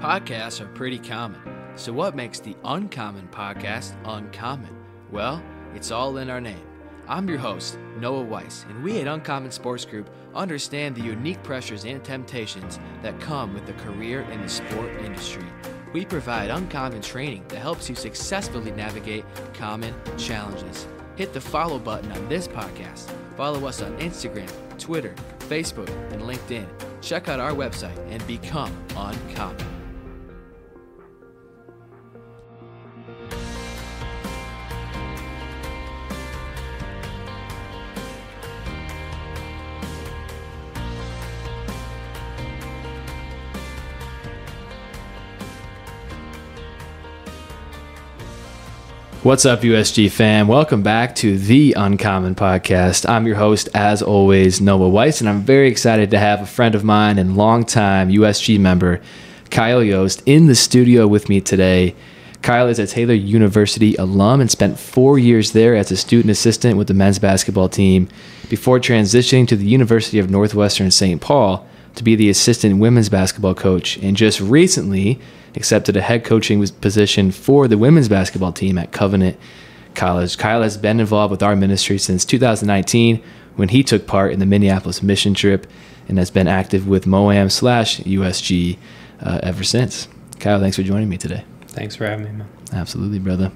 Podcasts are pretty common. So, what makes the Uncommon Podcast uncommon? Well, it's all in our name. I'm your host, Noah Weiss, and we at Uncommon Sports Group understand the unique pressures and temptations that come with a career in the sport industry. We provide uncommon training that helps you successfully navigate common challenges. Hit the follow button on this podcast. Follow us on Instagram, Twitter, Facebook, and LinkedIn. Check out our website and become uncommon. What's up, USG fam? Welcome back to the Uncommon Podcast. I'm your host, as always, Noah Weiss, and I'm very excited to have a friend of mine and longtime USG member, Kyle Yost, in the studio with me today. Kyle is a Taylor University alum and spent four years there as a student assistant with the men's basketball team before transitioning to the University of Northwestern St. Paul to be the assistant women's basketball coach. And just recently, accepted a head coaching position for the women's basketball team at Covenant College. Kyle has been involved with our ministry since 2019 when he took part in the Minneapolis mission trip and has been active with MOAM slash USG uh, ever since. Kyle, thanks for joining me today. Thanks for having me, man. Absolutely, brother.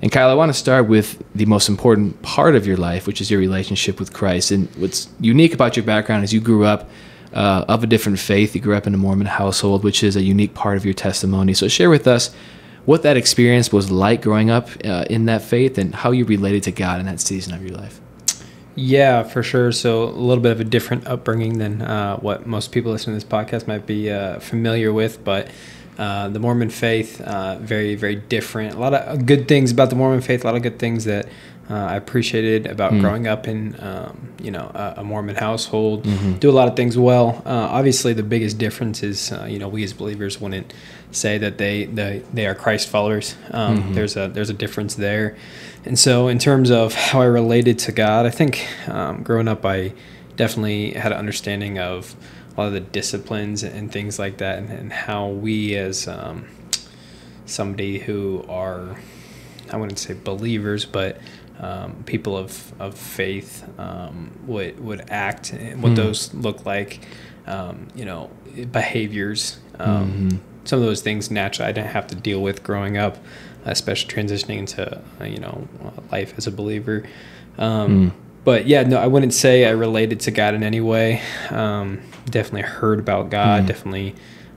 And Kyle, I want to start with the most important part of your life, which is your relationship with Christ. And what's unique about your background is you grew up uh, of a different faith. You grew up in a Mormon household, which is a unique part of your testimony. So, share with us what that experience was like growing up uh, in that faith and how you related to God in that season of your life. Yeah, for sure. So, a little bit of a different upbringing than uh, what most people listening to this podcast might be uh, familiar with, but. Uh, the Mormon faith, uh, very, very different. A lot of good things about the Mormon faith, a lot of good things that uh, I appreciated about mm. growing up in, um, you know, a, a, Mormon household. Mm-hmm. Do a lot of things well. Uh, obviously, the biggest difference is, uh, you know, we as believers wouldn't say that they they, they are Christ followers. Um, mm-hmm. There's a there's a difference there, and so in terms of how I related to God, I think um, growing up, I definitely had an understanding of a lot of the disciplines and things like that, and, and how we as um, somebody who are I wouldn't say believers, but um, people of, of faith um, would would act, and what mm. those look like, um, you know, behaviors. Um, mm-hmm. Some of those things naturally I didn't have to deal with growing up, especially transitioning into uh, you know life as a believer. Mm. But yeah, no, I wouldn't say I related to God in any way. Um, definitely heard about God. Mm. Definitely,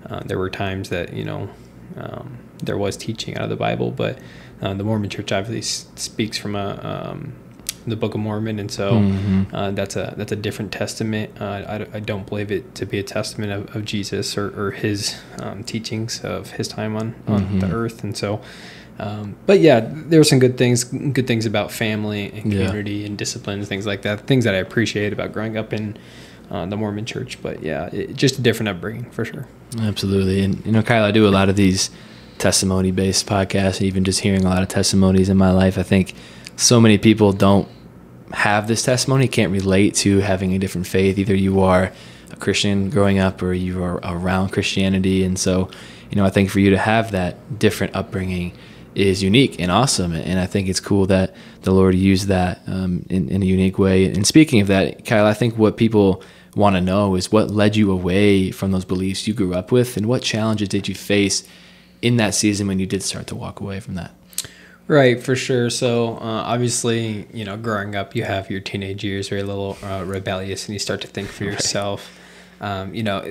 uh, there were times that you know there was teaching out of the Bible, but uh, the Mormon Church obviously speaks from a um, the Book of Mormon, and so mm-hmm. uh, that's a that's a different testament. Uh, I, I, don't believe it to be a testament of, of Jesus or, or his um, teachings of his time on on mm-hmm. the earth, and so. Um, but yeah, there were some good things, good things about family and community yeah. and disciplines, things like that. Things that I appreciate about growing up in uh, the Mormon Church. But yeah, it, just a different upbringing for sure. Absolutely, and you know, Kyle, I do a lot of these testimony based podcast and even just hearing a lot of testimonies in my life. I think so many people don't have this testimony, can't relate to having a different faith. Either you are a Christian growing up or you are around Christianity. And so, you know, I think for you to have that different upbringing is unique and awesome. And I think it's cool that the Lord used that um, in, in a unique way. And speaking of that, Kyle, I think what people want to know is what led you away from those beliefs you grew up with and what challenges did you face in that season when you did start to walk away from that? Right, for sure. So uh, obviously, you know, growing up, you have your teenage years, very little uh, rebellious, and you start to think for right. yourself. Um, you know,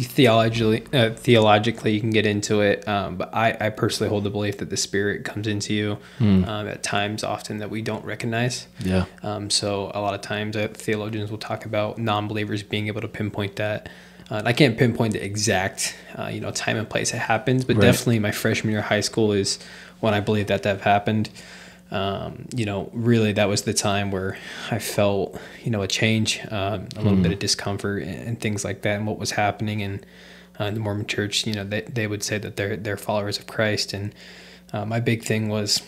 theologically, uh, theologically, you can get into it, um, but I, I, personally hold the belief that the Spirit comes into you mm. um, at times, often that we don't recognize. Yeah. Um, so a lot of times, uh, theologians will talk about non-believers being able to pinpoint that. Uh, I can't pinpoint the exact, uh, you know, time and place it happens, but right. definitely my freshman year of high school is when I believe that that happened. Um, you know, really that was the time where I felt, you know, a change, um, a little mm. bit of discomfort and, and, things like that, and what was happening in uh, the Mormon Church. You know, they they would say that they're they're followers of Christ, and uh, my big thing was,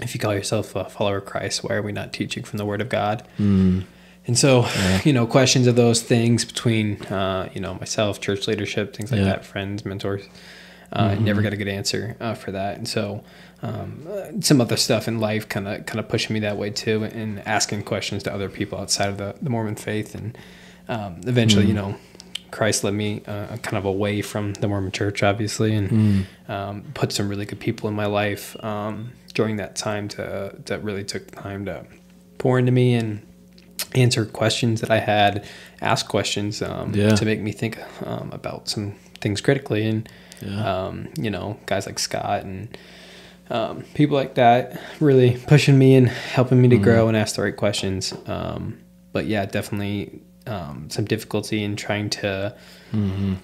if you call yourself a follower of Christ, why are we not teaching from the Word of God? Mm And so, you know, questions of those things between, uh, you know, myself, church leadership, things like Yeah. that, friends, mentors, uh, I never got a good answer uh, for that. And so, um, some other stuff in life kind of kind of pushing me that way too, and asking questions to other people outside of the, the Mormon faith, and um, eventually, you know, Christ led me uh, kind of away from the Mormon Church, obviously, and um, put some really good people in my life um, during that time to that really took time to pour into me and answer questions that I had, ask questions um, Yeah. to make me think um, about some things critically, and Yeah. um, you know, guys like Scott and um, people like that really pushing me and helping me to Mm-hmm. grow and ask the right questions. Um, but yeah, definitely um, some difficulty in trying to Mm-hmm.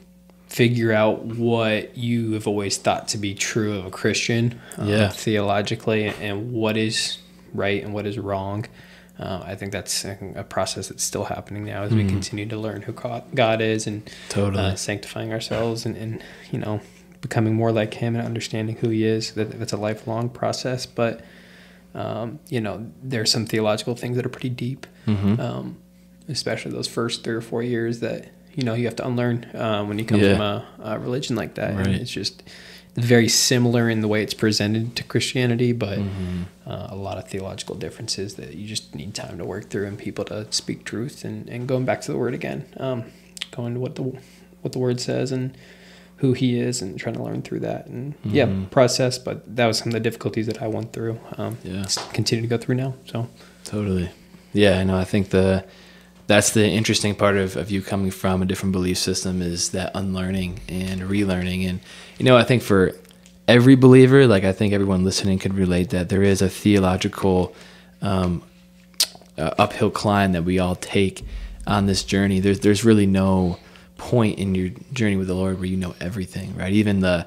figure out what you have always thought to be true of a Christian Yeah. theologically and what is right and what is wrong. Uh, I think that's a process that's still happening now as we continue to learn who God God is and Mm-hmm. Totally. uh, sanctifying ourselves and, and you know becoming more like Him and understanding who He is. That that's a lifelong process, but um, you know there are some theological things that are pretty deep, Mm-hmm. um, especially those first three or four years that you know you have to unlearn uh, when you come Yeah. from a, a religion like that. And it's just very similar in the way it's presented to Christianity, but Mm-hmm. uh, a lot of theological differences that you just need time to work through and people to speak truth and, and going back to the word again, um, going to what the what the word says and who he is and trying to learn through that and yeah Mhm. process. But that was some of the difficulties that I went through. Um, Yeah. continue to go through now. So Totally. Yeah, I know. I think the that's the interesting part of, of you coming from a different belief system is that unlearning and relearning. And you know, I think for every believer, like I think everyone listening could relate that there is a theological um, uh, uphill climb that we all take on this journey. There's there's really no point in your journey with the Lord where you know everything, right? Even the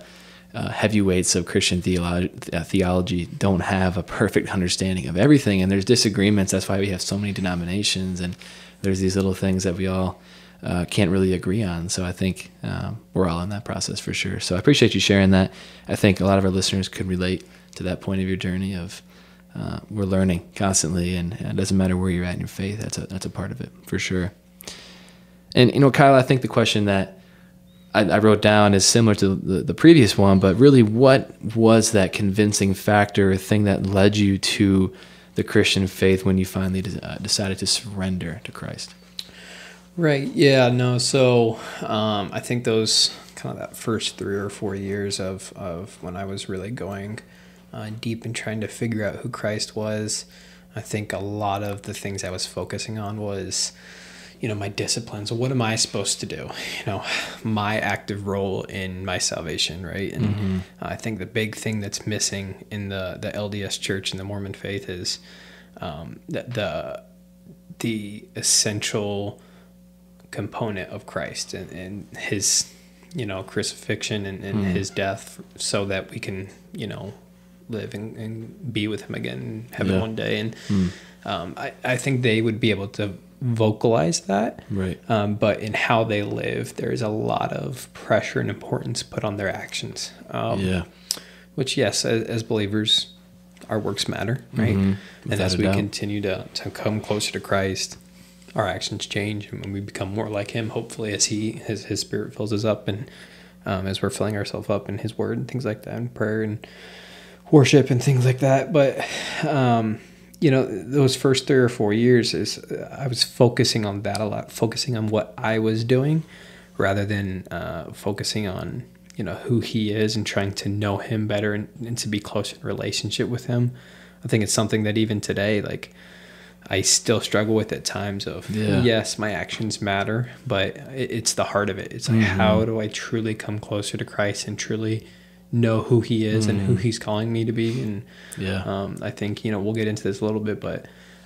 uh, heavyweights of Christian theology, uh, theology don't have a perfect understanding of everything, and there's disagreements. That's why we have so many denominations, and there's these little things that we all uh, can't really agree on. So I think um, we're all in that process for sure. So I appreciate you sharing that. I think a lot of our listeners could relate to that point of your journey of uh, we're learning constantly, and, and it doesn't matter where you're at in your faith. That's a that's a part of it for sure. And you know, Kyle, I think the question that I, I wrote down is similar to the, the previous one, but really, what was that convincing factor, thing that led you to the Christian faith when you finally de- uh, decided to surrender to Christ? Right. Yeah. No. So um, I think those kind of that first three or four years of of when I was really going uh, deep and trying to figure out who Christ was, I think a lot of the things I was focusing on was, you know, my disciplines. What am I supposed to do? You know, my active role in my salvation, right? And I think the big thing that's missing in the the LDS Church and the Mormon faith is um, that the the essential component of Christ and, and his, you know, crucifixion and, and his death so that we can, you know, live and, and be with him again in heaven Yeah. one day. And um, I, I think they would be able to vocalize that. Right. Um, but in how they live, there is a lot of pressure and importance put on their actions. Um, yeah. which yes as, as believers our works matter right Mhm. and as we doubt. continue to, to come closer to christ our actions change and we become more like him hopefully as he his, his spirit fills us up and um, as we're filling ourselves up in his word and things like that and prayer and worship and things like that but um, you know those first three or four years is i was focusing on that a lot focusing on what i was doing rather than uh, focusing on you know who he is and trying to know him better and, and to be close in relationship with him. I think it's something that even today like i still struggle with at times of Yeah. yes my actions matter but it, it's the heart of it. It's like how do i truly come closer to christ and truly know who he is and who he's calling me to be and Yeah. um, I think you know we'll get into this a little bit, but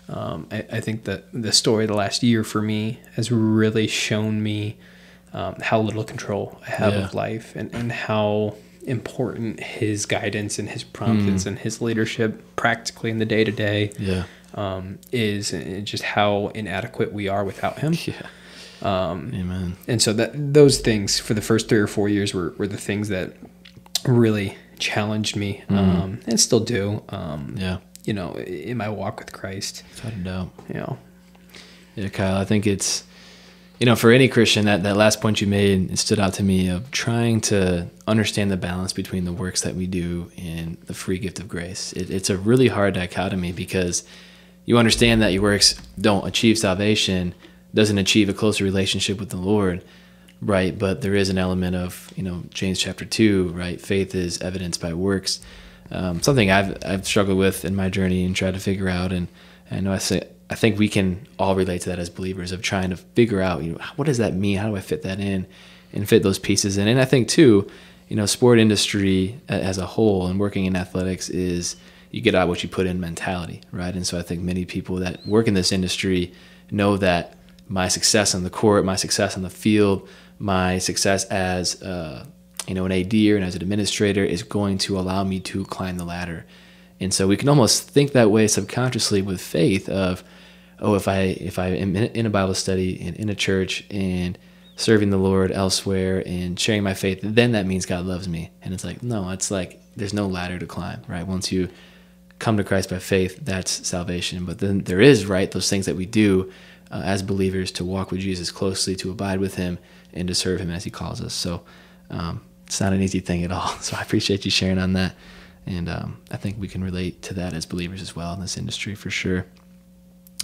um, I, I think that the story of the last year for me has really shown me um, how little control I have Yeah. of life and, and how important his guidance and his promptings and his leadership practically in the day to day yeah. um, is and just how inadequate we are without him. Yeah. Um, Amen. And so that those things for the first three or four years were, were the things that really challenged me um, and still do. Um, Yeah. you know, in my walk with Christ, Without a doubt. you know. Yeah, Kyle, I think it's you know, for any Christian, that, that last point you made it stood out to me of trying to understand the balance between the works that we do and the free gift of grace. It, it's a really hard dichotomy because you understand that your works don't achieve salvation, doesn't achieve a closer relationship with the Lord, right? But there is an element of, you know, James chapter 2, right? Faith is evidenced by works. Um, something I've, I've struggled with in my journey and tried to figure out. And I know I say I think we can all relate to that as believers of trying to figure out, you know, what does that mean? How do I fit that in and fit those pieces in? And I think too, you know, sport industry as a whole and working in athletics is you get out what you put in mentality, right? And so I think many people that work in this industry know that my success on the court, my success on the field, my success as uh, you know an AD or as an administrator is going to allow me to climb the ladder. And so we can almost think that way subconsciously with faith of oh, if I if I am in a Bible study and in a church and serving the Lord elsewhere and sharing my faith, then that means God loves me. And it's like, no, it's like there's no ladder to climb, right? Once you come to Christ by faith, that's salvation. But then there is, right, those things that we do uh, as believers to walk with Jesus closely, to abide with him, and to serve him as he calls us. So um, it's not an easy thing at all. So I appreciate you sharing on that. And um, I think we can relate to that as believers as well in this industry for sure.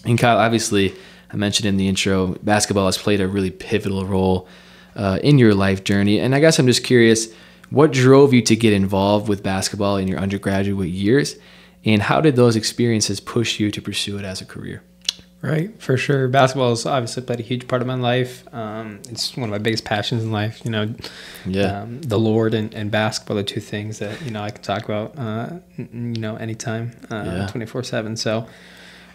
And Kyle, obviously, I mentioned in the intro, basketball has played a really pivotal role uh, in your life journey. And I guess I'm just curious, what drove you to get involved with basketball in your undergraduate years? And how did those experiences push you to pursue it as a career? Right, for sure. Basketball has obviously played a huge part of my life. Um, it's one of my biggest passions in life. You know, yeah. Um, the Lord and, and basketball are two things that you know I can talk about. Uh, you know, anytime, twenty four seven. So,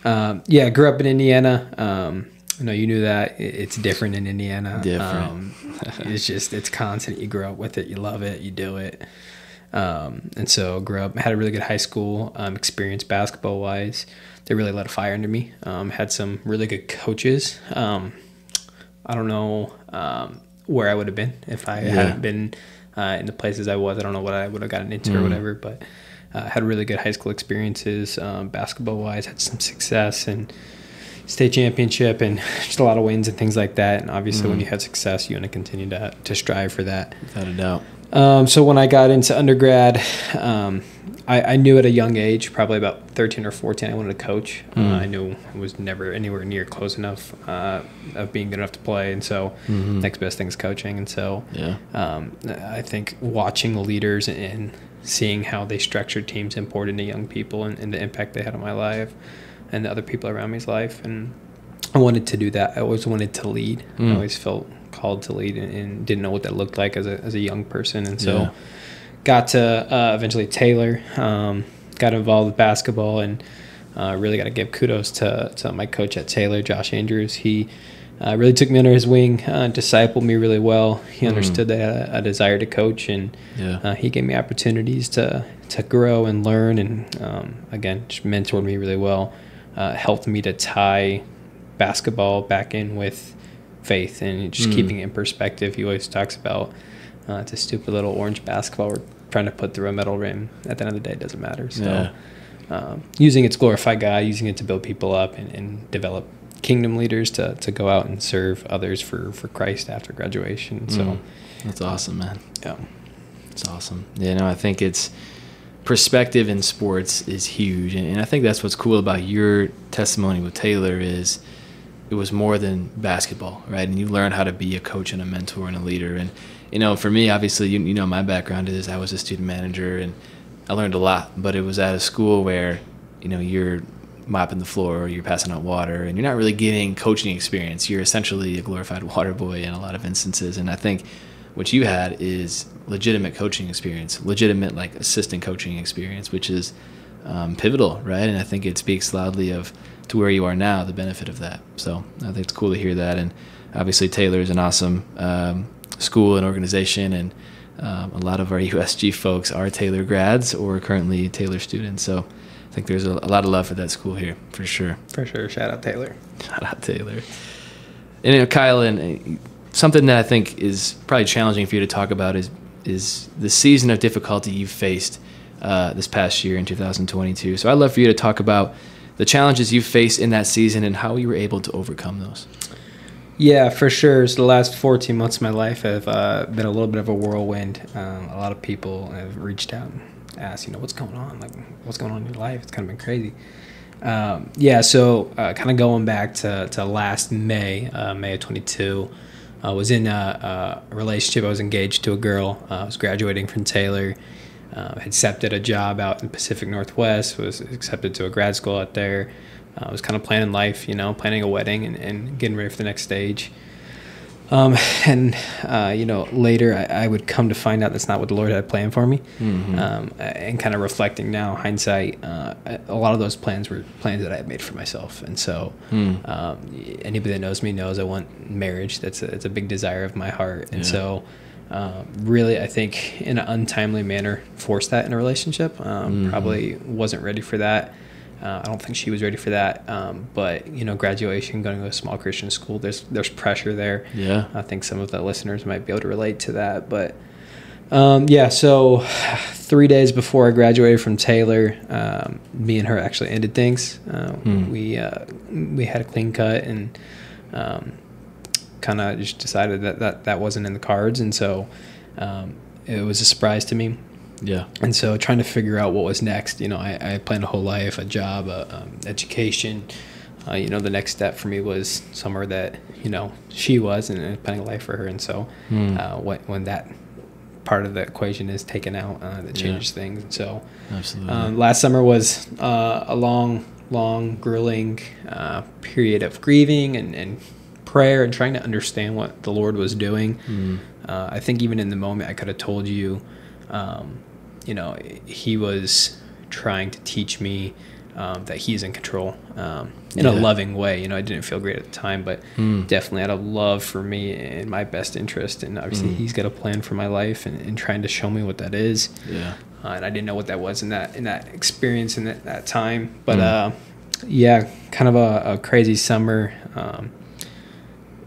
um, yeah, I grew up in Indiana. Um, I know you knew that it's different in Indiana. Different. Um, it's just it's constant. You grow up with it. You love it. You do it. Um, and so grew up. Had a really good high school um, experience basketball wise. They really lit a fire under me. Um, had some really good coaches. Um, I don't know um, where I would have been if I yeah. hadn't been uh, in the places I was. I don't know what I would have gotten into mm. or whatever, but uh, had really good high school experiences, um, basketball wise. Had some success and state championship and just a lot of wins and things like that. And obviously, mm. when you have success, you want to continue to to strive for that. Without a doubt. Um, so when I got into undergrad, um, I, I, knew at a young age, probably about 13 or 14, I wanted to coach. Mm. Uh, I knew I was never anywhere near close enough uh, of being good enough to play. And so mm-hmm. next best thing is coaching. And so yeah. um, I think watching the leaders and seeing how they structured teams important to young people and, and the impact they had on my life and the other people around me's life. And I wanted to do that. I always wanted to lead. Mm. I always felt called to lead and, and, didn't know what that looked like as a, as a young person. And so yeah. Got to uh, eventually Taylor, um, got involved with basketball and uh, really got to give kudos to, to my coach at Taylor, Josh Andrews. He uh, really took me under his wing, uh, discipled me really well. He mm. understood that I had a desire to coach, and yeah. uh, he gave me opportunities to to grow and learn, and um, again, just mentored me really well. Uh, helped me to tie basketball back in with faith and just mm. keeping it in perspective. He always talks about uh, it's a stupid little orange basketball we're trying to put through a metal rim. At the end of the day, it doesn't matter. So. Yeah. Um, using it to glorify God, using it to build people up and, and develop kingdom leaders to, to go out and serve others for, for Christ after graduation. So mm, that's awesome, man. Yeah. It's awesome. Yeah, no, I think it's perspective in sports is huge. And, and I think that's what's cool about your testimony with Taylor is it was more than basketball, right? And you learn how to be a coach and a mentor and a leader. And, you know, for me, obviously, you, you know, my background is I was a student manager and I learned a lot, but it was at a school where, you know, you're mopping the floor or you're passing out water and you're not really getting coaching experience. You're essentially a glorified water boy in a lot of instances. And I think what you had is legitimate coaching experience, legitimate like assistant coaching experience, which is um, pivotal, right? And I think it speaks loudly of to where you are now, the benefit of that. So I think it's cool to hear that. And obviously Taylor is an awesome um, school and organization and um, a lot of our USG folks are Taylor grads or currently Taylor students. So I think there's a, a, lot of love for that school here for sure. For sure. Shout out Taylor. Shout out Taylor. And you know, Kyle, and uh, something that I think is probably challenging for you to talk about is is the season of difficulty you've faced uh, this past year in 2022. So I'd love for you to talk about the challenges you faced in that season and how you were able to overcome those. Yeah, for sure. So the last 14 months of my life have uh, been a little bit of a whirlwind. Um, a lot of people have reached out and asked, you know, what's going on? Like, what's going on in your life? It's kind of been crazy. Um, yeah, so uh, kind of going back to, to last May, uh, May of 22, I was in a, a, relationship. I was engaged to a girl. Uh, I was graduating from Taylor. Uh, had accepted a job out in the Pacific Northwest. Was accepted to a grad school out there. I was kind of planning life, you know, planning a wedding and, and getting ready for the next stage. Um, and uh, you know, later I, I, would come to find out that's not what the Lord had planned for me. Mm-hmm. Um, and kind of reflecting now, hindsight, uh, a lot of those plans were plans that I had made for myself. And so, mm. um, anybody that knows me knows I want marriage. That's a, it's a big desire of my heart. And yeah. so, um, really, I think in an untimely manner, forced that in a relationship. Um, mm-hmm. Probably wasn't ready for that. Uh, I don't think she was ready for that. Um, but you know, graduation, going to a small Christian school, there's there's pressure there. Yeah. I think some of the listeners might be able to relate to that. But um, yeah, so three days before I graduated from Taylor, um, me and her actually ended things. Uh. We uh, we had a clean cut and um, kind of just decided that, that that wasn't in the cards, and so um, it was a surprise to me. Yeah. And so trying to figure out what was next, you know, I, I planned a whole life, a job, a, um, education. Uh, you know, the next step for me was somewhere that, you know, she was and planning a life for her. And so mm. uh, when, when that part of the equation is taken out, uh, that changes yeah. things. And so Absolutely. Um, last summer was uh, a long, long, grueling uh, period of grieving and, and prayer and trying to understand what the Lord was doing. Mm. I think even in the moment, I could have told you, um, you know, he was trying to teach me um, that he's in control um, in yeah. a loving way. You know, I didn't feel great at the time, but mm. definitely out of love for me and my best interest. And obviously, mm. he's got a plan for my life and, and, trying to show me what that is. Yeah. Uh, and I didn't know what that was in that in that experience in that, that time. But mm. uh, yeah, kind of a, a crazy summer. Um,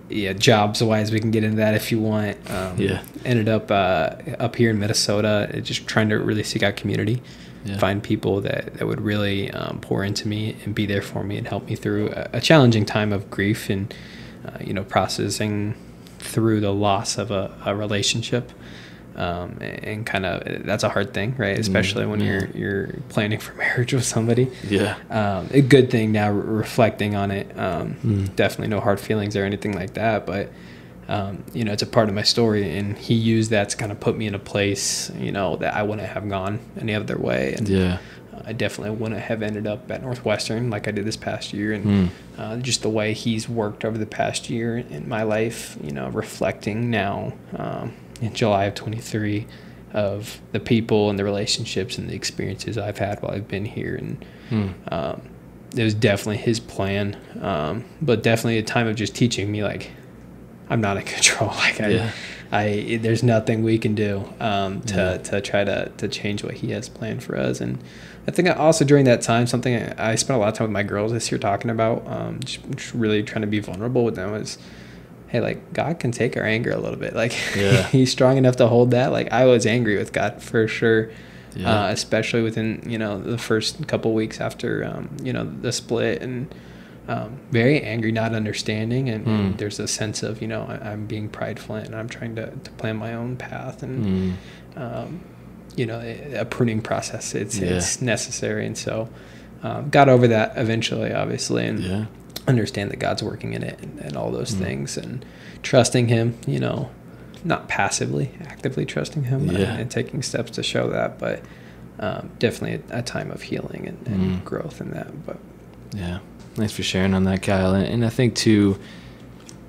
yeah, jobs wise, we can get into that if you want. Um, yeah. Ended up uh, up here in Minnesota, just trying to really seek out community, yeah. find people that, that would really um, pour into me and be there for me and help me through a, a challenging time of grief and, uh, you know, processing through the loss of a, a relationship um, and kind of that's a hard thing, right? Mm, Especially when yeah. you're you're planning for marriage with somebody. Yeah, um, a good thing now. Re- reflecting on it, um, mm. definitely no hard feelings or anything like that. But um, you know, it's a part of my story, and he used that to kind of put me in a place, you know, that I wouldn't have gone any other way. And yeah. I definitely wouldn't have ended up at Northwestern like I did this past year, and mm. uh, just the way he's worked over the past year in my life, you know, reflecting now, um, in July of 23 of the people and the relationships and the experiences I've had while I've been here. And hmm. um, it was definitely his plan, um, but definitely a time of just teaching me like I'm not in control. Like I, yeah. I there's nothing we can do um, to yeah. to try to to change what he has planned for us. And I think also during that time, something I, I spent a lot of time with my girls this year talking about, um, just, just really trying to be vulnerable with them is hey, like God can take our anger a little bit. Like yeah. he's strong enough to hold that. Like I was angry with God for sure. Yeah. Uh, especially within you know the first couple weeks after um, you know the split and um, very angry, not understanding, and, mm. and, there's a sense of you know I, am being prideful and I'm trying to, to plan my own path and mm. um, you know a, pruning process. It's yeah. it's necessary, and so um, got over that eventually, obviously, and yeah understand that God's working in it and, and all those mm. things and trusting Him, you know, not passively, actively trusting Him yeah. and, and, taking steps to show that, but um, definitely a, a, time of healing and, and mm. growth in that. But yeah, thanks for sharing on that, Kyle. And, and, I think too,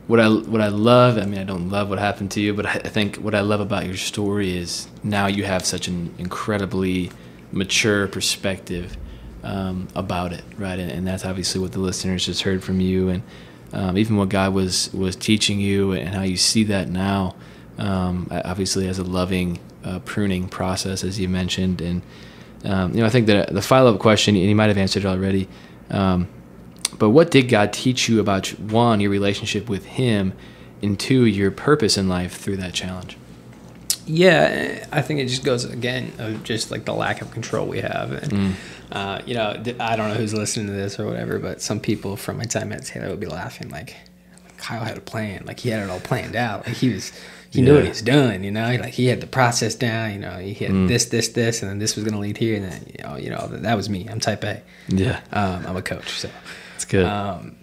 what I what I love. I mean, I don't love what happened to you, but I, I think what I love about your story is now you have such an incredibly mature perspective um, about it, right? And, and, that's obviously what the listeners just heard from you, and um, even what God was was teaching you, and how you see that now, um, obviously as a loving uh, pruning process, as you mentioned. And um, you know, I think that the follow up question, and you might have answered it already, um, but what did God teach you about one your relationship with Him, and two your purpose in life through that challenge? Yeah, I think it just goes again of just like the lack of control we have, and Mm. uh, you know, I don't know who's listening to this or whatever, but some people from my time at Taylor would be laughing like Kyle had a plan, like he had it all planned out, like he was. He knew what Yeah. he was doing, you know. Like he had the process down, you know. He had Mm. this, this, this, and then this was going to lead here, and then you know, you know, that, was me. I'm Type A. Yeah, Um, I'm a coach, so it's good. um,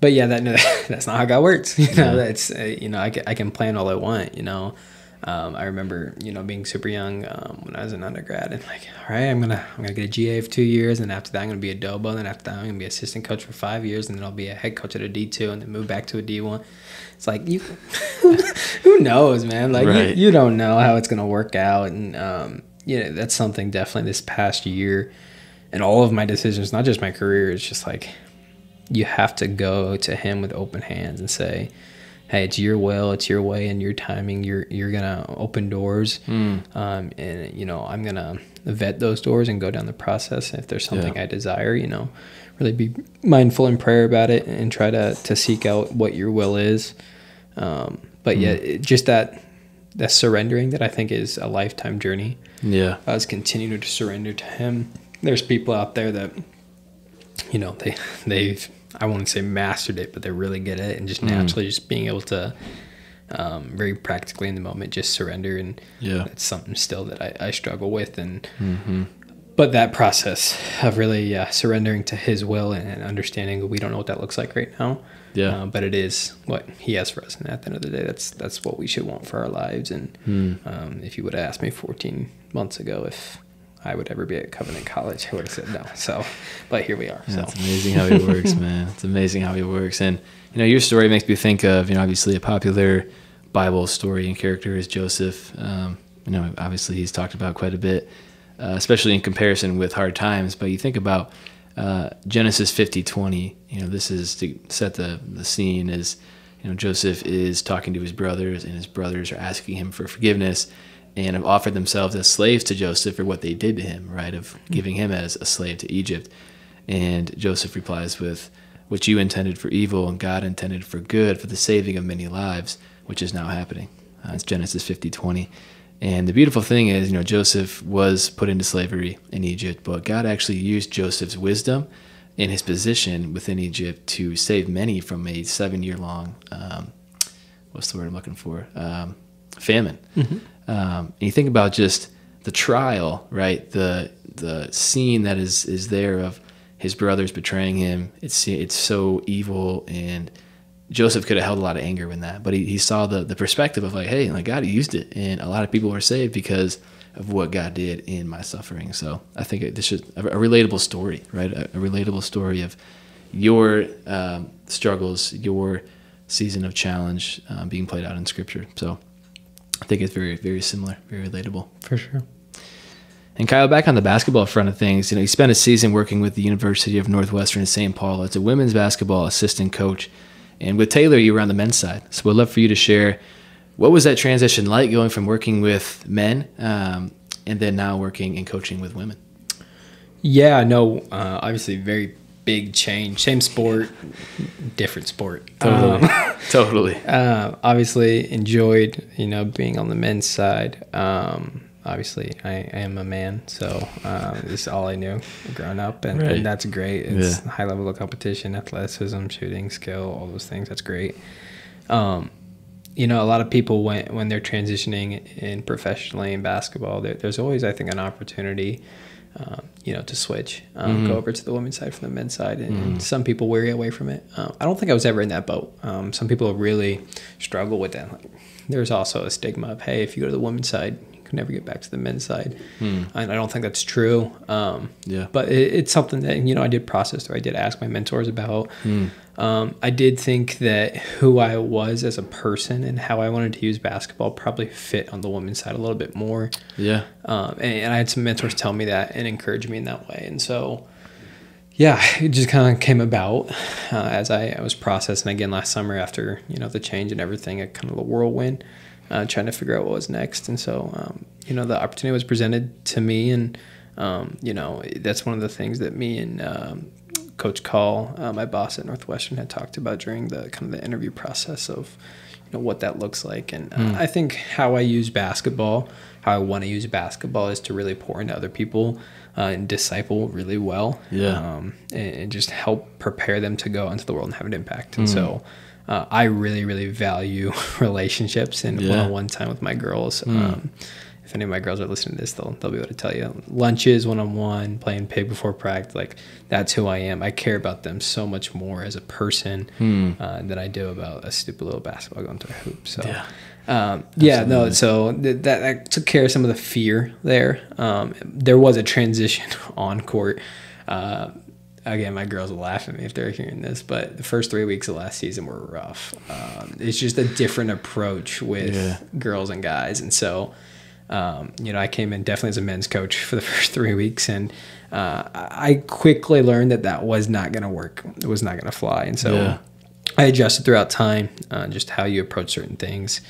but yeah, that no, that's not how God works. You know, Yeah. that's uh, you know, I can, I can plan all I want. You know, um, I remember you know being super young um, when I was an undergrad and like, all right, I'm gonna I'm gonna get a GA for two years, and after that I'm gonna be a Dobo, and then after that I'm gonna be assistant coach for five years, and then I'll be a head coach at a D two, and then move back to a D one. It's like you, who knows, man? Like Right. you, you don't know how it's gonna work out, and um, you know that's something definitely this past year, and all of my decisions, not just my career, it's just like you have to go to him with open hands and say, "Hey, it's your will, it's your way, and your timing. You're you're gonna open doors, Hmm. um, and you know I'm gonna vet those doors and go down the process. And if there's something Yeah. I desire, you know, really be mindful in prayer about it and try to to seek out what your will is. Um, but yeah, Hmm. it, just that that surrendering that I think is a lifetime journey yeah, I us continuing to surrender to him there's people out there that you know they they've i won't say mastered it but they're really good at it. And just Mm. naturally just being able to um, very practically in the moment just surrender. And yeah, it's something still that i, I struggle with. And hmm but that process of really uh, surrendering to his will and, and understanding we don't know what that looks like right now. Yeah, uh, but it is what he has for us. And at the end of the day that's that's what we should want for our lives. And Hmm. um, if you would have asked me 14 months ago if I would ever be at Covenant College, I would have said no. So, but here we are. Yeah, So, it's amazing how he works, man. It's amazing how he works. And you know, your story makes me think of you know obviously a popular Bible story and character is Joseph. Um, you know, obviously he's talked about quite a bit, uh, especially in comparison with hard times. But you think about uh, Genesis fifty twenty. You know, this is to set the the scene is you know Joseph is talking to his brothers, and his brothers are asking him for forgiveness. And have offered themselves as slaves to Joseph for what they did to him, right? Of giving him as a slave to Egypt. And Joseph replies with, Which you intended for evil, and God intended for good, for the saving of many lives, which is now happening. Uh, it's Genesis 50 20. And the beautiful thing is, you know, Joseph was put into slavery in Egypt, but God actually used Joseph's wisdom and his position within Egypt to save many from a seven year long, um, what's the word I'm looking for? Um, famine. Um, and you think about just the trial, right? The the scene that is is there of his brothers betraying him. It's it's so evil, and Joseph could have held a lot of anger in that, but he, he saw the the perspective of like, hey, like God used it, and a lot of people were saved because of what God did in my suffering. So I think this is a, relatable story, right? A, a relatable story of your um, struggles, your season of challenge um, being played out in Scripture. So I think it's very, very similar, very relatable. for sure. And Kyle, back on the basketball front of things, you know, you spent a season working with the University of Northwestern St. Paul as a women's basketball assistant coach. And with Taylor, you were on the men's side. So we'd love for you to share what was that transition like going from working with men um, and then now working and coaching with women? Yeah, no, uh, obviously very big change. Same sport, different sport. Totally. Um, totally. uh, obviously enjoyed, you know, being on the men's side. Um, obviously, I, I am a man, so uh, this is all I knew growing up, and, Right. and that's great. It's Yeah. high level of competition, athleticism, shooting, skill, all those things. That's great. Um, you know, a lot of people when when they're transitioning in professionally in basketball, there, there's always, I think, an opportunity. Uh, you know, to switch, um, Mhm. go over to the women's side from the men's side, and, Mhm. and some people weary away from it. Um, I don't think I was ever in that boat. Um, some people really struggle with that. Like, there's also a stigma of, hey, if you go to the women's side, you can never get back to the men's side. Hmm. And I don't think that's true. Um, Yeah. but it, it's something that you know I did process or I did ask my mentors about. Hmm. Um, I did think that who I was as a person and how I wanted to use basketball probably fit on the women's side a little bit more. Yeah. Um, and, and I had some mentors tell me that and encourage me in that way. And so, yeah, it just kind of came about uh, as I, I was processing again last summer after you know the change and everything, a kind of a whirlwind, uh, trying to figure out what was next. And so, um, you know, the opportunity was presented to me, and um, you know, that's one of the things that me and um, Coach Call, uh, my boss at Northwestern, had talked about during the kind of the interview process of, you know, what that looks like. And uh, I think how I use basketball, how I want to use basketball, is to really pour into other people uh, and disciple really well. Yeah. Um, and, and just help prepare them to go into the world and have an impact. And so. Uh, I really, really value relationships and Yeah. one-on-one time with my girls. Um, if any of my girls are listening to this, they'll they'll be able to tell you lunches, one-on-one, playing pig before practice. Like that's who I am. I care about them so much more as a person uh, than I do about a stupid little basketball going through a hoop. So. Yeah. Um, yeah, no. So th- that, that took care of some of the fear there. Um, there was a transition on court. Uh, again, my girls will laugh at me if they're hearing this, but the first three weeks of last season were rough. Um, it's just a different approach with Yeah. girls and guys, and so um, you know, I came in definitely as a men's coach for the first three weeks, and uh, I quickly learned that that was not going to work. It was not going to fly, and so. Yeah. I adjusted throughout time, uh, just how you approach certain things,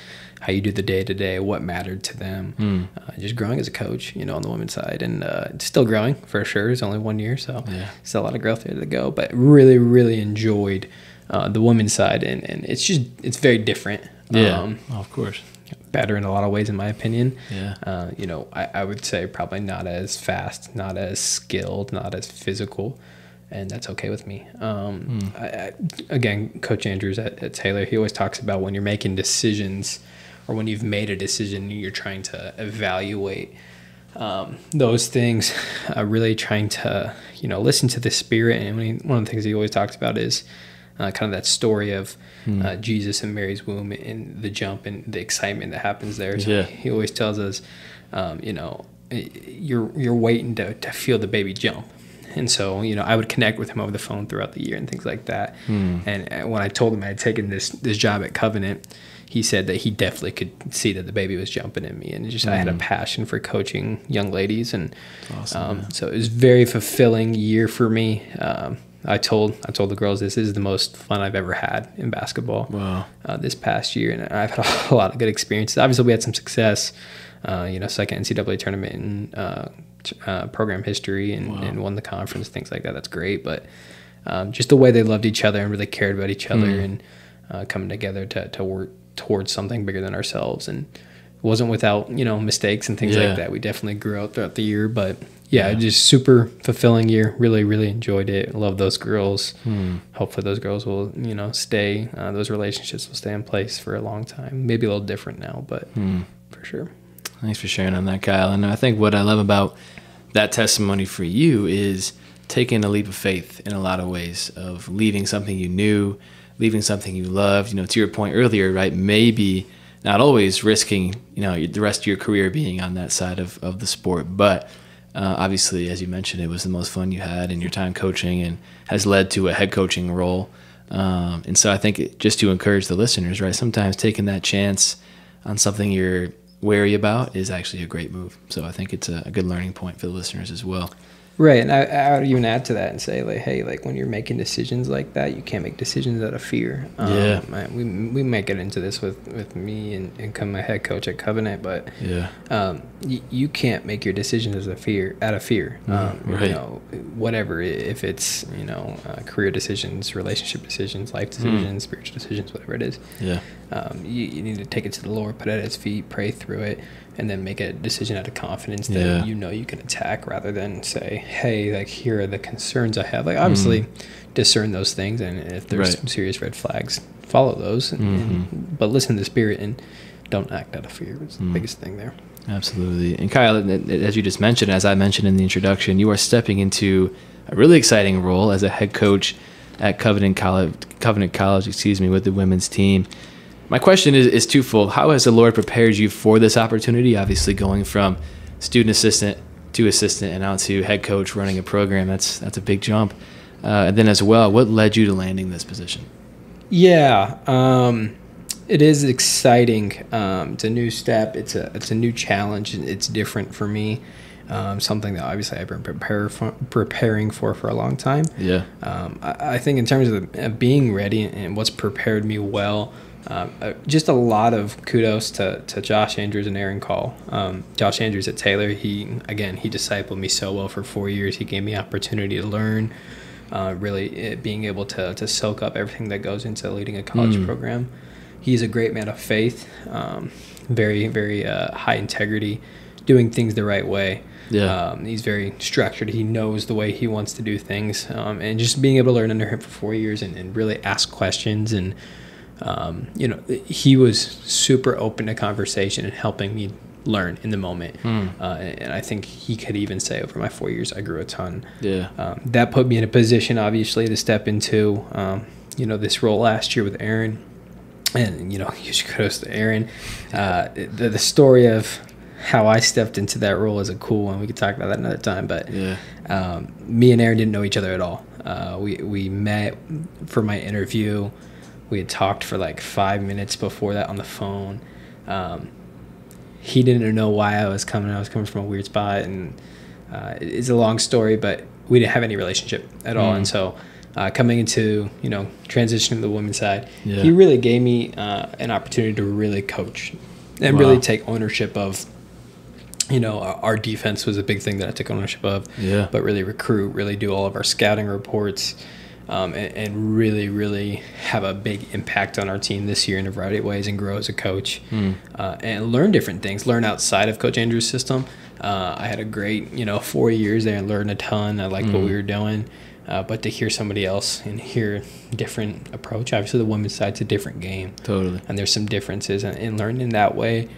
how you do the day to day, what mattered to them. Uh, just growing as a coach, you know, on the women's side, and uh, it's still growing for sure. It's only one year, so Yeah. still a lot of growth there to go. But really, really enjoyed uh, the women's side, and, and it's just it's very different. Yeah. Um, Oh, of course. Better in a lot of ways, in my opinion. Yeah. Uh, you know, I, I would say probably not as fast, not as skilled, not as physical, and that's okay with me. Um, I, I, again, Coach Andrews at, at Taylor, he always talks about when you're making decisions or when you've made a decision, you're trying to evaluate um, those things, uh, really trying to, you know, listen to the spirit. And when he, one of the things he always talks about is uh, kind of that story of uh, Jesus and Mary's womb and the jump and the excitement that happens there. So Yeah. he always tells us, um, you know, you're you're waiting to, to feel the baby jump. And so, you know, I would connect with him over the phone throughout the year and things like that. And uh, when I told him I had taken this this job at Covenant, he said that he definitely could see that the baby was jumping in me, and just I had a passion for coaching young ladies, and awesome, um, so it was a very fulfilling year for me. Um, I told I told the girls this is the most fun I've ever had in basketball Wow. uh, this past year, and I've had a lot of good experiences. Obviously, we had some success. Uh, you know, second NCAA tournament in uh, uh, program history, and, and won the conference, things like that. That's great, but um, just the way they loved each other and really cared about each other, and uh, coming together to to work towards something bigger than ourselves, and it wasn't without you know mistakes and things Yeah. like that. We definitely grew out throughout the year, but yeah, just super fulfilling year. Really, really enjoyed it. Love those girls. Hopefully, those girls will you know stay. Uh, those relationships will stay in place for a long time. Maybe a little different now, but for sure. Thanks for sharing on that, Kyle. And I think what I love about that testimony for you is taking a leap of faith in a lot of ways of leaving something you knew, leaving something you loved. You know, to your point earlier, right? Maybe not always risking, you know, the rest of your career being on that side of, of the sport, but uh, obviously, as you mentioned, it was the most fun you had in your time coaching and has led to a head coaching role. Um, and so I think just to encourage the listeners, right? Sometimes taking that chance on something you're wary about is actually a great move. So I think it's a, a good learning point for the listeners as well. Right, and I, I would even add to that and say like, hey, like when you're making decisions like that, you can't make decisions out of fear. Um, Yeah. I- we we might get into this with with me and and come a head coach at Covenant, but Yeah. um, y- you can't make your decisions as a fear out of fear. Um, right. You know, whatever if it's you know uh, career decisions, relationship decisions, life decisions, spiritual decisions, whatever it is. Yeah. Um, you, you need to take it to the Lord, put it at His feet, pray through it, and then make a decision out of confidence that Yeah. you know you can attack, rather than say, "Hey, like here are the concerns I have." Like obviously, mm-hmm. discern those things, and if there's Right. some serious red flags, follow those. And, and- mm-hmm. but listen to the Spirit and don't act out of fear. It's the mm-hmm. biggest thing there. Absolutely. And Kyle, as you just mentioned, as I mentioned in the introduction, you are stepping into a really exciting role as a head coach at Covenant College, Covenant College, excuse me, with the women's team. My question is, is twofold. How has the Lord prepared you for this opportunity? Obviously, going from student assistant to assistant and now to head coach running a program, that's that's a big jump. Uh, and then as well, what led you to landing this position? Yeah, um, it is exciting. Um, it's a new step. It's a it's a new challenge. and It's different for me. Um, something that obviously I've been prepare for, preparing for for a long time. Yeah. Um, I, I think in terms of the, being ready and what's prepared me well, um, uh, just a lot of kudos to, to Josh Andrews and Aaron Call. Um, Josh Andrews at Taylor, he again he discipled me so well for four years. He gave me opportunity to learn, uh, really uh, being able to to soak up everything that goes into leading a college program. he's a great man of faith, um, very very uh, high integrity, doing things the right way. Yeah. Um, he's very structured. He knows the way he wants to do things, um, and just being able to learn under him for four years and, and really ask questions and um, you know he was super open to conversation and helping me learn in the moment. Hmm. Uh, and, and I think he could even say over my four years I grew a ton. Yeah. Um, that put me in a position, obviously, to step into um, you know this role last year with Aaron, and you know huge kudos to Aaron. Uh, the, the story of how I stepped into that role is a cool one. We could talk about that another time. But Yeah. um, me and Aaron didn't know each other at all. Uh, we we met for my interview. We had talked for like five minutes before that on the phone. Um, he didn't know why I was coming. I was coming from a weird spot, and uh, it's a long story, but we didn't have any relationship at all. Mm. And so, uh, coming into you know transitioning to the women's side, Yeah. he really gave me uh, an opportunity to really coach and Wow. really take ownership of. You know, our our defense was a big thing that I took ownership of Yeah. but really recruit, really do all of our scouting reports, um, and, and really, really have a big impact on our team this year in a variety of ways and grow as a coach Mm. uh, and learn different things, learn outside of Coach Andrews' system. Uh, I had a great, you know, four years there and learned a ton. I liked what Mm. we were doing. Uh, but to hear somebody else and hear different approach, obviously the women's side's a different game Totally. and there's some differences in, in learning that way.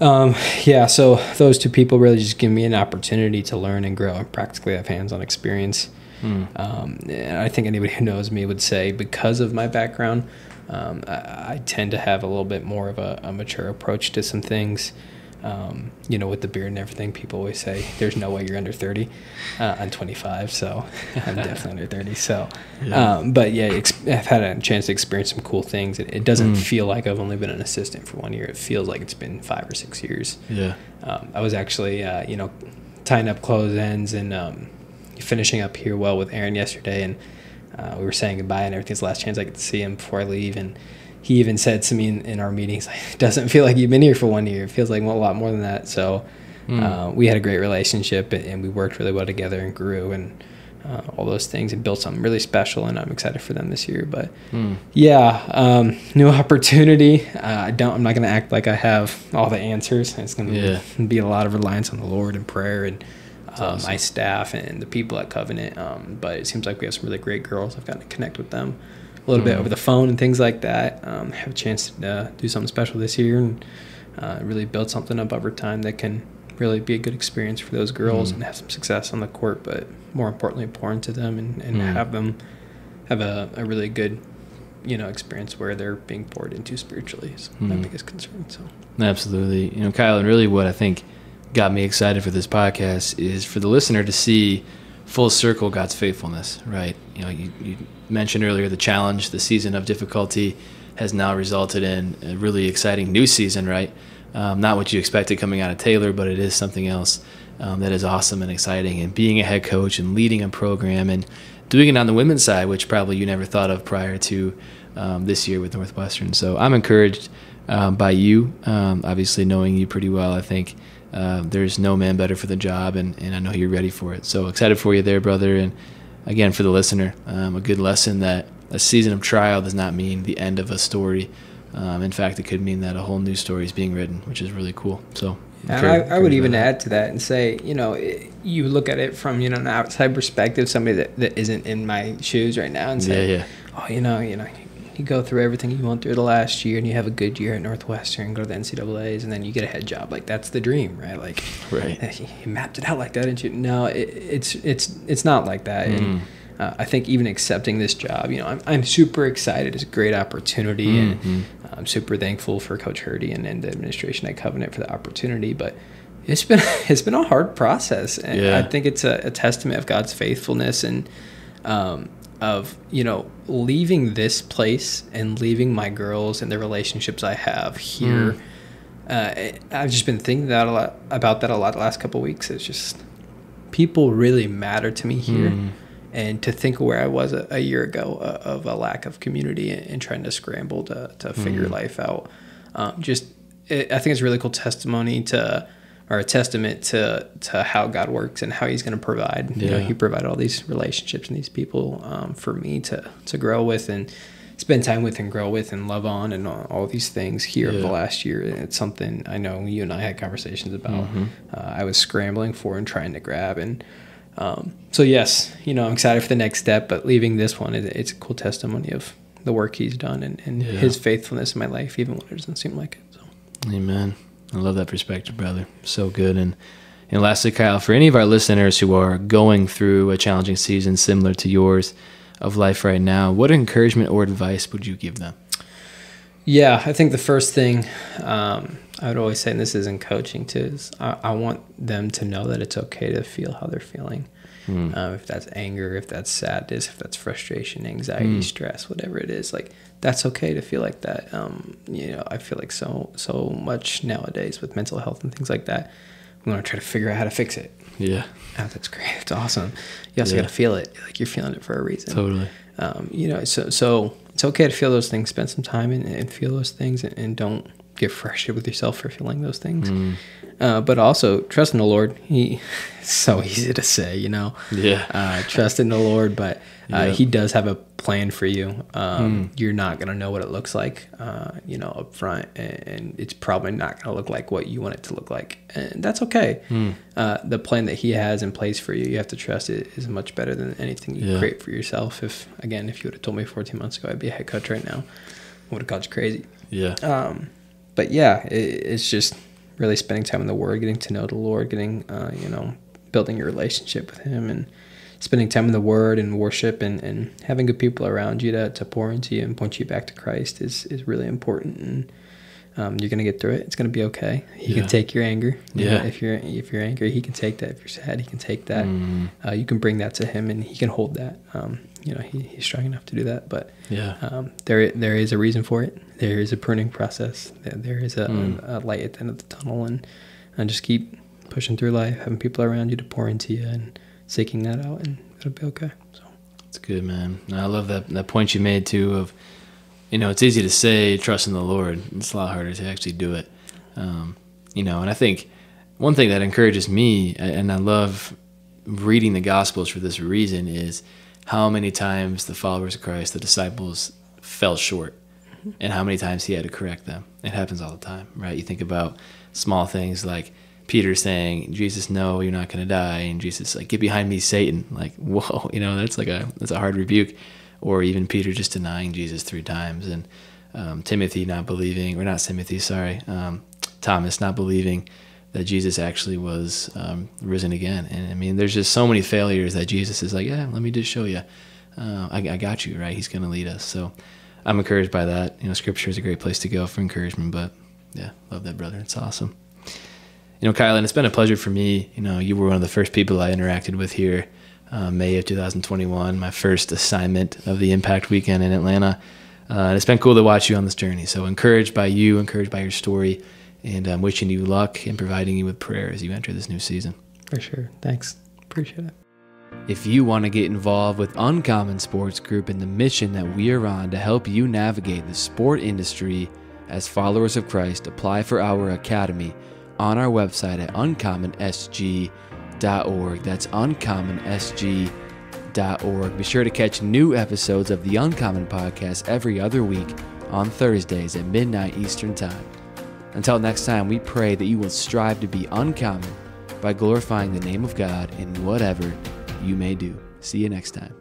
Um, yeah, so those two people really just give me an opportunity to learn and grow and practically have hands-on experience. Mm. Um, and I think anybody who knows me would say because of my background, um, I, I tend to have a little bit more of a, a mature approach to some things. Um, you know, with the beard and everything, people always say there's no way you're under 30. Uh, I'm 25, so I'm definitely under 30. So, Yeah. um, but yeah, I've had a chance to experience some cool things. It, it doesn't Mm. feel like I've only been an assistant for one year. It feels like it's been five or six years. Yeah. Um, I was actually, uh, you know, tying up close ends and um, finishing up here well with Aaron yesterday, and uh, we were saying goodbye and everything's the last chance I get to see him before I leave, and he even said to me in, in our meetings, like, "It doesn't feel like you've been here for one year. It feels like a lot more than that." So Mm. uh, we had a great relationship, and, and we worked really well together and grew and. Uh, all those things and built something really special, and I'm excited for them this year. But Mm. yeah, um, new opportunity. Uh, I don't. I'm not going to act like I have all the answers. It's going to Yeah. be a lot of reliance on the Lord and prayer and awesome. my staff and the people at Covenant. Um, but it seems like we have some really great girls. I've gotten to connect with them a little bit Mhm. over the phone and things like that. Um, have a chance to uh, do something special this year and uh, really build something up over time that can really be a good experience for those girls Mhm. and have some success on the court. But more importantly, pour into them and, and Mhm. have them have a, a really good you know experience where they're being poured into spiritually is my Mhm. biggest concern so Absolutely. You know, Kyle, and really what I think got me excited for this podcast is for the listener to see full circle God's faithfulness, right? You know, you, you mentioned earlier the challenge, the season of difficulty has now resulted in a really exciting new season, right? Um, not what you expected coming out of Taylor, but it is something else um, that is awesome and exciting. And being a head coach and leading a program and doing it on the women's side, which probably you never thought of prior to um, this year with Northwestern. So I'm encouraged um, by you. Um, obviously, knowing you pretty well, I think uh, there's no man better for the job, and, and I know you're ready for it. So excited for you there, brother. And again, for the listener, um, a good lesson that a season of trial does not mean the end of a story. Um, in fact, it could mean that a whole new story is being written, which is really cool. So, And I, I would even add to that and say, you know, i- you look at it from you know an outside perspective, somebody that, that isn't in my shoes right now, and say, Yeah, yeah. oh, you know, you know, you go through everything you went through the last year, and you have a good year at Northwestern, go to the NCAA's, and then you get a head job. Like that's the dream, right? Like, Right. you mapped it out like that, didn't you? No, it, it's it's it's not like that. Mm. And uh, I think even accepting this job, you know, I'm I'm super excited. It's a great opportunity, Mhm. and I'm super thankful for Coach Hurdy and, and the administration at Covenant for the opportunity. But it's been it's been a hard process, and Yeah. I think it's a, a testament of God's faithfulness and um, of you know leaving this place and leaving my girls and the relationships I have here. Mm. Uh, I've just been thinking that a lot about that a lot the last couple of weeks. It's just people really matter to me here, Mm. and to think where I was a, a year ago uh, of a lack of community and, and trying to scramble to to figure Mm. life out. Um, just it, I think it's a really cool testimony to or a testament to to how God works and how He's going to provide. You know, He provided all these relationships and these people um, for me to to grow with and spend time with and grow with and love on and all, all these things here Yeah. the last year. It's something I know you and I had conversations about. Mm-hmm. Uh, I was scrambling for and trying to grab. And um, so, yes, you know, I'm excited for the next step, but leaving this one, it, it's a cool testimony of the work he's done and, and Yeah. his faithfulness in my life, even when it doesn't seem like it. So. Amen. I love that perspective, brother. So good. And and lastly, Kyle, for any of our listeners who are going through a challenging season similar to yours of life right now, what encouragement or advice would you give them? Yeah, I think the first thing um, I would always say, and this is in coaching too, is I, I want them to know that it's okay to feel how they're feeling. Hmm. Um, if that's anger, if that's sadness, if that's frustration, anxiety, stress, whatever it is, like that's okay to feel like that. Um, you know, I feel like so so much nowadays with mental health and things like that. We want to try to figure out how to fix it. Yeah, Oh, that's great. It's awesome. You also Yeah. got to feel it. Like you're feeling it for a reason totally. um, you know, so so it's okay to feel those things. Spend some time and, and feel those things, and, and don't get frustrated with yourself for feeling those things. Mm. Uh, but also trust in the Lord. He it's so easy to say, you know. Yeah. Uh, trust in the Lord, but uh, Yeah. He does have a plan for you. Um, You're not gonna know what it looks like, uh, you know, up front, and, it's probably not gonna look like what you want it to look like, and that's okay. Uh, the plan that He has in place for you, you have to trust it is much better than anything you Yeah. create for yourself. If again, if you would have told me 14 months ago I'd be a head coach right now, I would have called you crazy. Yeah. Um, but yeah, it, it's just really spending time in the Word, getting to know the Lord, getting uh, you know, building your relationship with Him, and spending time in the Word and worship, and, and having good people around you to, to pour into you and point you back to Christ is is really important. And um, you're gonna get through it. It's gonna be okay. He Yeah. can take your anger. You know, Yeah. if you're if you're angry, He can take that. If you're sad, He can take that. Mm. Uh, you can bring that to Him, and He can hold that. Um, you know, he, He's strong enough to do that. But Yeah. um, there there is a reason for it. There is a pruning process. There, there is a, Mm. a light at the end of the tunnel, and and just keep pushing through life, having people around you to pour into you, and seeking that out, and it'll be okay. So It's good, man. I love that that point you made too of, you know, it's easy to say trust in the Lord. It's a lot harder to actually do it. Um, you know, and I think one thing that encourages me, and I love reading the Gospels for this reason, is how many times the followers of Christ, the disciples, fell short, and how many times he had to correct them. It happens all the time, right? You think about small things like Peter saying, "Jesus, no, you're not going to die," and Jesus like, "Get behind me, Satan!" Like, whoa, you know, that's like a that's a hard rebuke. Or even Peter just denying Jesus three times, and um, Timothy not believing, or not Timothy, sorry, um, Thomas not believing that Jesus actually was um, risen again. And I mean, there's just so many failures that Jesus is like, yeah, let me just show you. Uh, I, I got you, right? He's going to lead us. So I'm encouraged by that. You know, scripture is a great place to go for encouragement, but yeah, love that, brother. It's awesome. You know, Kyle, and it's been a pleasure for me. You know, you were one of the first people I interacted with here, uh, May of 2021, my first assignment of the Impact Weekend in Atlanta. Uh, and it's been cool to watch you on this journey. So encouraged by you, encouraged by your story, and I'm wishing you luck and providing you with prayer as you enter this new season. for sure, thanks, appreciate it. If you want to get involved with Uncommon Sports Group and the mission that we are on to help you navigate the sport industry as followers of Christ, apply for our academy on our website at uncommonSG.org. That's uncommonSG.org. Be sure to catch new episodes of the Uncommon Podcast every other week on Thursdays at midnight Eastern Time. Until next time, we pray that you will strive to be uncommon by glorifying the name of God in whatever you may do. See you next time.